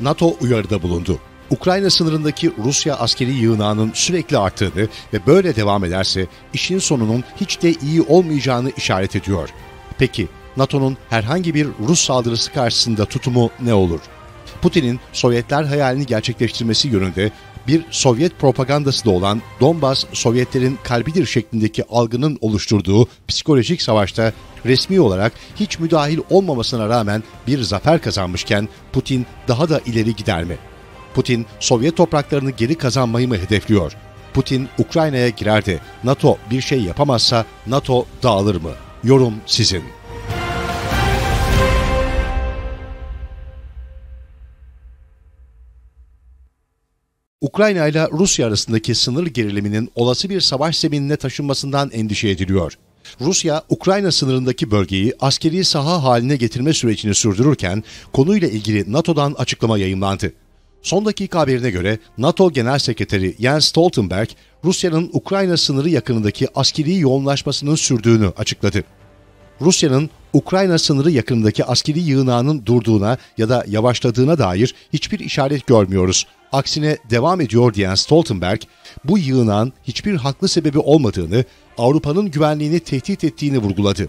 NATO uyarıda bulundu. Ukrayna sınırındaki Rusya askeri yığınağının sürekli arttığını ve böyle devam ederse işin sonunun hiç de iyi olmayacağını işaret ediyor. Peki NATO'nun herhangi bir Rus saldırısı karşısında tutumu ne olur? Putin'in Sovyetler hayalini gerçekleştirmesi yönünde bir Sovyet propagandası da olan Donbas Sovyetlerin kalbidir şeklindeki algının oluşturduğu psikolojik savaşta resmi olarak hiç müdahil olmamasına rağmen bir zafer kazanmışken Putin daha da ileri gider mi? Putin Sovyet topraklarını geri kazanmayı mı hedefliyor? Putin Ukrayna'ya girer de NATO bir şey yapamazsa NATO dağılır mı? Yorum sizin. Ukrayna ile Rusya arasındaki sınır geriliminin olası bir savaş zeminine taşınmasından endişe ediliyor. Rusya, Ukrayna sınırındaki bölgeyi askeri saha haline getirme sürecini sürdürürken konuyla ilgili NATO'dan açıklama yayımlandı. Son dakika haberine göre NATO Genel Sekreteri Jens Stoltenberg, Rusya'nın Ukrayna sınırı yakınındaki askeri yoğunlaşmasının sürdüğünü açıkladı. Rusya'nın Ukrayna sınırı yakınındaki askeri yığınağının durduğuna ya da yavaşladığına dair hiçbir işaret görmüyoruz. Aksine devam ediyor diyen Stoltenberg, bu yığınağın hiçbir haklı sebebi olmadığını, Avrupa'nın güvenliğini tehdit ettiğini vurguladı.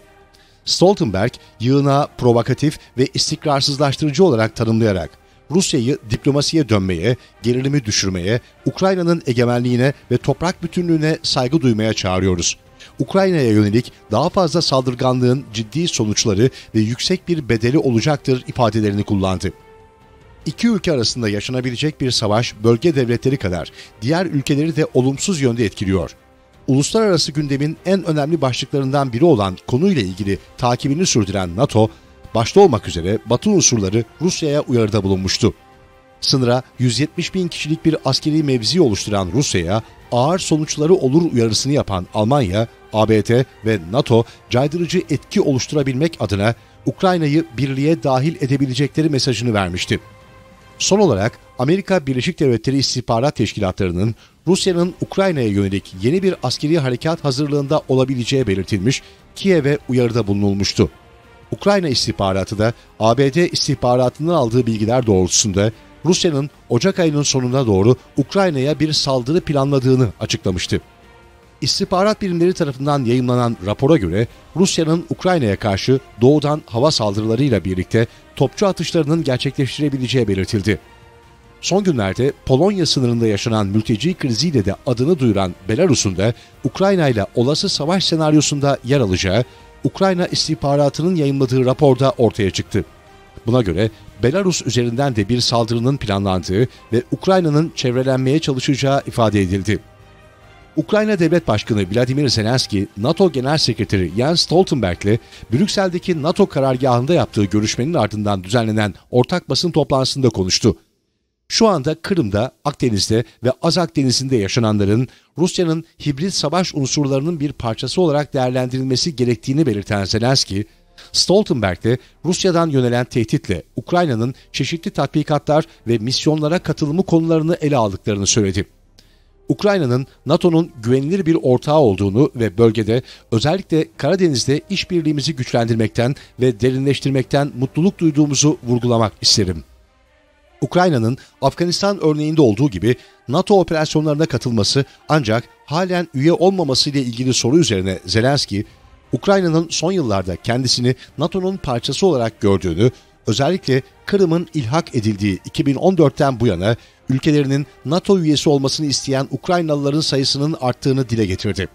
Stoltenberg, yığınağı provokatif ve istikrarsızlaştırıcı olarak tanımlayarak, Rusya'yı diplomasiye dönmeye, gerilimi düşürmeye, Ukrayna'nın egemenliğine ve toprak bütünlüğüne saygı duymaya çağırıyoruz. Ukrayna'ya yönelik daha fazla saldırganlığın ciddi sonuçları ve yüksek bir bedeli olacaktır ifadelerini kullandı. İki ülke arasında yaşanabilecek bir savaş bölge devletleri kadar diğer ülkeleri de olumsuz yönde etkiliyor. Uluslararası gündemin en önemli başlıklarından biri olan konuyla ilgili takibini sürdüren NATO, başta olmak üzere Batı unsurları Rusya'ya uyarıda bulunmuştu. Sınıra 170 bin kişilik bir askeri mevzi oluşturan Rusya'ya ağır sonuçları olur uyarısını yapan Almanya, ABD ve NATO caydırıcı etki oluşturabilmek adına Ukrayna'yı birliğe dahil edebilecekleri mesajını vermişti. Son olarak Amerika Birleşik Devletleri İstihbarat Teşkilatları'nın Rusya'nın Ukrayna'ya yönelik yeni bir askeri harekat hazırlığında olabileceği belirtilmiş, Kiev'e uyarıda bulunulmuştu. Ukrayna istihbaratı da ABD istihbaratından aldığı bilgiler doğrultusunda Rusya'nın Ocak ayının sonuna doğru Ukrayna'ya bir saldırı planladığını açıklamıştı. İstihbarat birimleri tarafından yayımlanan rapora göre Rusya'nın Ukrayna'ya karşı doğudan hava saldırılarıyla birlikte topçu atışlarının gerçekleştirebileceği belirtildi. Son günlerde Polonya sınırında yaşanan mülteci kriziyle de adını duyuran Belarus'un da Ukrayna ile olası savaş senaryosunda yer alacağı Ukrayna istihbaratının yayınladığı raporda ortaya çıktı. Buna göre Belarus üzerinden de bir saldırının planlandığı ve Ukrayna'nın çevrelenmeye çalışacağı ifade edildi. Ukrayna Devlet Başkanı Vladimir Zelenski, NATO Genel Sekreteri Jens Stoltenberg ile Brüksel'deki NATO karargahında yaptığı görüşmenin ardından düzenlenen ortak basın toplantısında konuştu. Şu anda Kırım'da, Akdeniz'de ve Azak Denizi'nde yaşananların Rusya'nın hibrit savaş unsurlarının bir parçası olarak değerlendirilmesi gerektiğini belirten Zelenski, Stoltenberg de Rusya'dan yönelen tehditle Ukrayna'nın çeşitli tatbikatlar ve misyonlara katılımı konularını ele aldıklarını söyledi. Ukrayna'nın NATO'nun güvenilir bir ortağı olduğunu ve bölgede özellikle Karadeniz'de işbirliğimizi güçlendirmekten ve derinleştirmekten mutluluk duyduğumuzu vurgulamak isterim. Ukrayna'nın Afganistan örneğinde olduğu gibi NATO operasyonlarına katılması ancak halen üye olmaması ile ilgili soru üzerine Zelenski, Ukrayna'nın son yıllarda kendisini NATO'nun parçası olarak gördüğünü, özellikle Kırım'ın ilhak edildiği 2014'ten bu yana ülkelerinin NATO üyesi olmasını isteyen Ukraynalıların sayısının arttığını dile getirdi.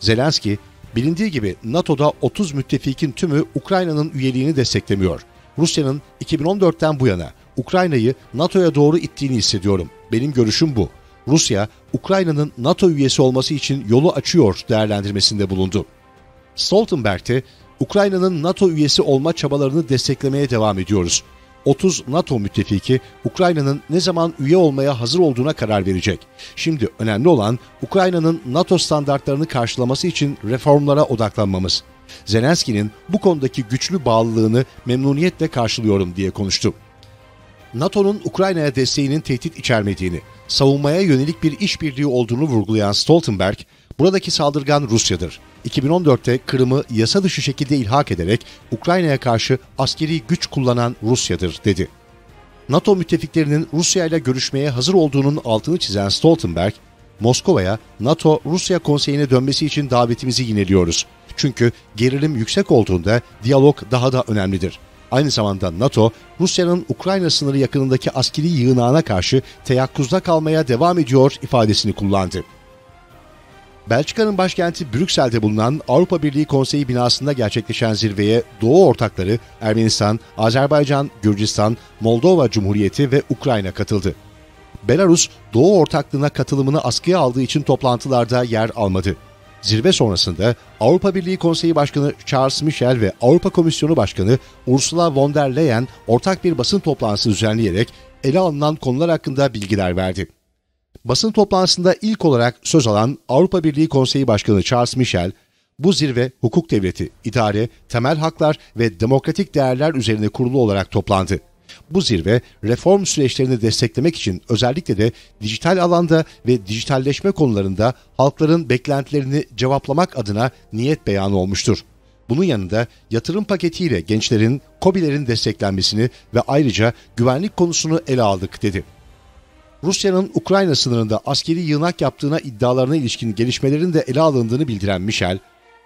Zelenski, bilindiği gibi NATO'da 30 müttefikin tümü Ukrayna'nın üyeliğini desteklemiyor. Rusya'nın 2014'ten bu yana Ukrayna'yı NATO'ya doğru ittiğini hissediyorum. Benim görüşüm bu. Rusya, Ukrayna'nın NATO üyesi olması için yolu açıyor değerlendirmesinde bulundu. Stoltenberg Ukrayna'nın NATO üyesi olma çabalarını desteklemeye devam ediyoruz. 30 NATO müttefiki Ukrayna'nın ne zaman üye olmaya hazır olduğuna karar verecek. Şimdi önemli olan Ukrayna'nın NATO standartlarını karşılaması için reformlara odaklanmamız. Zelenski'nin bu konudaki güçlü bağlılığını memnuniyetle karşılıyorum diye konuştu. NATO'nun Ukrayna'ya desteğinin tehdit içermediğini, savunmaya yönelik bir işbirliği olduğunu vurgulayan Stoltenberg, buradaki saldırgan Rusya'dır. 2014'te Kırım'ı yasa dışı şekilde ilhak ederek Ukrayna'ya karşı askeri güç kullanan Rusya'dır dedi. NATO müttefiklerinin Rusya ile görüşmeye hazır olduğunun altını çizen Stoltenberg, Moskova'ya NATO-Rusya konseyine dönmesi için davetimizi yineliyoruz. Çünkü gerilim yüksek olduğunda diyalog daha da önemlidir. Aynı zamanda NATO, Rusya'nın Ukrayna sınırı yakınındaki askeri yığınağına karşı teyakkuzda kalmaya devam ediyor ifadesini kullandı. Belçika'nın başkenti Brüksel'de bulunan Avrupa Birliği Konseyi binasında gerçekleşen zirveye Doğu ortakları Ermenistan, Azerbaycan, Gürcistan, Moldova Cumhuriyeti ve Ukrayna katıldı. Belarus, Doğu ortaklığına katılımını askıya aldığı için toplantılarda yer almadı. Zirve sonrasında Avrupa Birliği Konseyi Başkanı Charles Michel ve Avrupa Komisyonu Başkanı Ursula von der Leyen ortak bir basın toplantısı düzenleyerek ele alınan konular hakkında bilgiler verdi. Basın toplantısında ilk olarak söz alan Avrupa Birliği Konseyi Başkanı Charles Michel, bu zirve hukuk devleti, idare, temel haklar ve demokratik değerler üzerine kurulu olarak toplandı. Bu zirve reform süreçlerini desteklemek için özellikle de dijital alanda ve dijitalleşme konularında halkların beklentilerini cevaplamak adına niyet beyanı olmuştur. Bunun yanında yatırım paketiyle gençlerin, COBİ'lerin desteklenmesini ve ayrıca güvenlik konusunu ele aldık dedi. Rusya'nın Ukrayna sınırında askeri yığınak yaptığına iddialarına ilişkin gelişmelerin de ele alındığını bildiren Michel,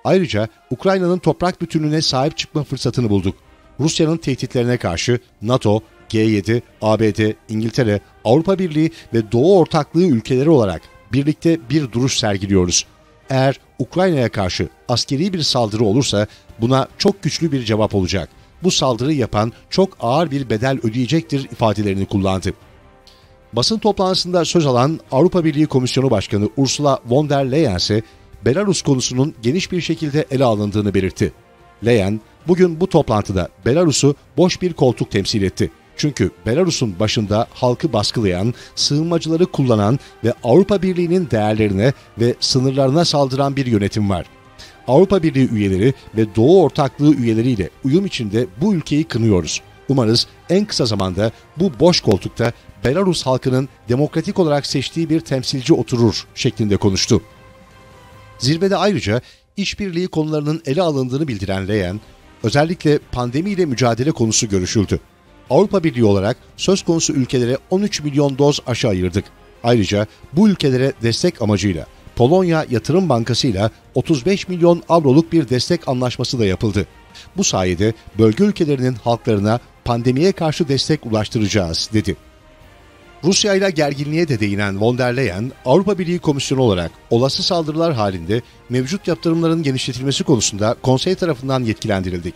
ayrıca Ukrayna'nın toprak bütünlüğüne sahip çıkma fırsatını bulduk. Rusya'nın tehditlerine karşı NATO, G7, ABD, İngiltere, Avrupa Birliği ve Doğu Ortaklığı ülkeleri olarak birlikte bir duruş sergiliyoruz. Eğer Ukrayna'ya karşı askeri bir saldırı olursa buna çok güçlü bir cevap olacak. Bu saldırı yapan çok ağır bir bedel ödeyecektir ifadelerini kullandı. Basın toplantısında söz alan Avrupa Birliği Komisyonu Başkanı Ursula von der Leyen ise Belarus konusunun geniş bir şekilde ele alındığını belirtti. Leyen, bugün bu toplantıda Belarus'u boş bir koltuk temsil etti. Çünkü Belarus'un başında halkı baskılayan, sığınmacıları kullanan ve Avrupa Birliği'nin değerlerine ve sınırlarına saldıran bir yönetim var. Avrupa Birliği üyeleri ve Doğu Ortaklığı üyeleriyle uyum içinde bu ülkeyi kınıyoruz. Umarız en kısa zamanda bu boş koltukta Belarus halkının demokratik olarak seçtiği bir temsilci oturur şeklinde konuştu. Zirvede ayrıca işbirliği konularının ele alındığını bildiren Leyen, özellikle pandemiyle mücadele konusu görüşüldü. Avrupa Birliği olarak söz konusu ülkelere 13 milyon doz aşı ayırdık. Ayrıca bu ülkelere destek amacıyla Polonya Yatırım Bankası ile 35 milyon avroluk bir destek anlaşması da yapıldı. Bu sayede bölge ülkelerinin halklarına pandemiye karşı destek ulaştıracağız, dedi. Rusya ile gerginliğe de değinen von der Leyen, Avrupa Birliği Komisyonu olarak olası saldırılar halinde mevcut yaptırımların genişletilmesi konusunda konsey tarafından yetkilendirildik.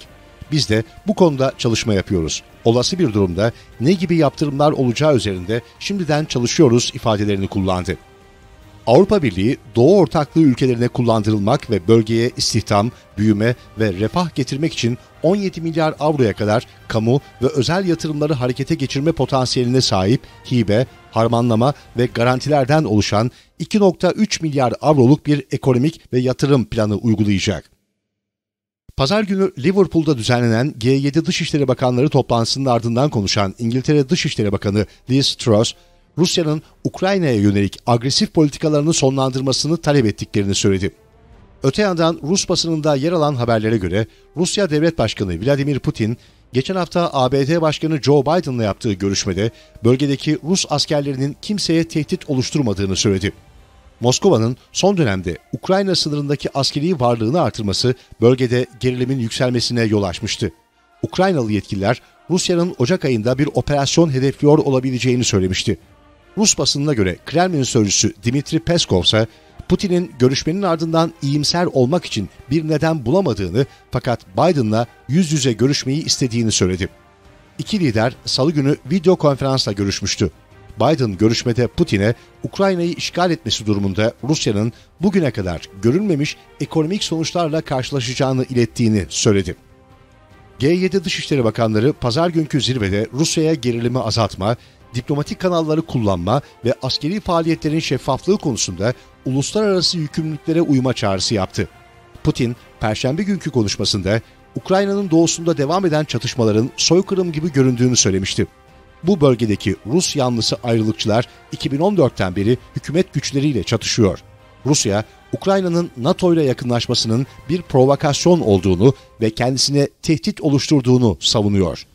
Biz de bu konuda çalışma yapıyoruz. Olası bir durumda ne gibi yaptırımlar olacağı üzerinde şimdiden çalışıyoruz ifadelerini kullandı. Avrupa Birliği, Doğu Ortaklığı ülkelerine kullandırılmak ve bölgeye istihdam, büyüme ve refah getirmek için 17 milyar avroya kadar kamu ve özel yatırımları harekete geçirme potansiyeline sahip hibe, harmanlama ve garantilerden oluşan 2.3 milyar avroluk bir ekonomik ve yatırım planı uygulayacak. Pazar günü Liverpool'da düzenlenen G7 Dışişleri Bakanları toplantısının ardından konuşan İngiltere Dışişleri Bakanı Liz Truss, Rusya'nın Ukrayna'ya yönelik agresif politikalarını sonlandırmasını talep ettiklerini söyledi. Öte yandan Rus basınında yer alan haberlere göre Rusya Devlet Başkanı Vladimir Putin, geçen hafta ABD Başkanı Joe Biden'la yaptığı görüşmede bölgedeki Rus askerlerinin kimseye tehdit oluşturmadığını söyledi. Moskova'nın son dönemde Ukrayna sınırındaki askeri varlığını artırması bölgede gerilimin yükselmesine yol açmıştı. Ukraynalı yetkililer Rusya'nın Ocak ayında bir operasyon hedefliyor olabileceğini söylemişti. Rus basınına göre Kremlin sözcüsü Dimitri Peskov ise Putin'in görüşmenin ardından iyimser olmak için bir neden bulamadığını fakat Biden'la yüz yüze görüşmeyi istediğini söyledi. İki lider salı günü video konferansla görüşmüştü. Biden görüşmede Putin'e Ukrayna'yı işgal etmesi durumunda Rusya'nın bugüne kadar görülmemiş ekonomik sonuçlarla karşılaşacağını ilettiğini söyledi. G7 Dışişleri Bakanları pazar günkü zirvede Rusya'ya gerilimi azaltma, diplomatik kanalları kullanma ve askeri faaliyetlerin şeffaflığı konusunda uluslararası yükümlülüklere uyma çağrısı yaptı. Putin, Perşembe günkü konuşmasında Ukrayna'nın doğusunda devam eden çatışmaların soykırım gibi göründüğünü söylemişti. Bu bölgedeki Rus yanlısı ayrılıkçılar 2014'ten beri hükümet güçleriyle çatışıyor. Rusya, Ukrayna'nın NATO ile yakınlaşmasının bir provokasyon olduğunu ve kendisine tehdit oluşturduğunu savunuyor.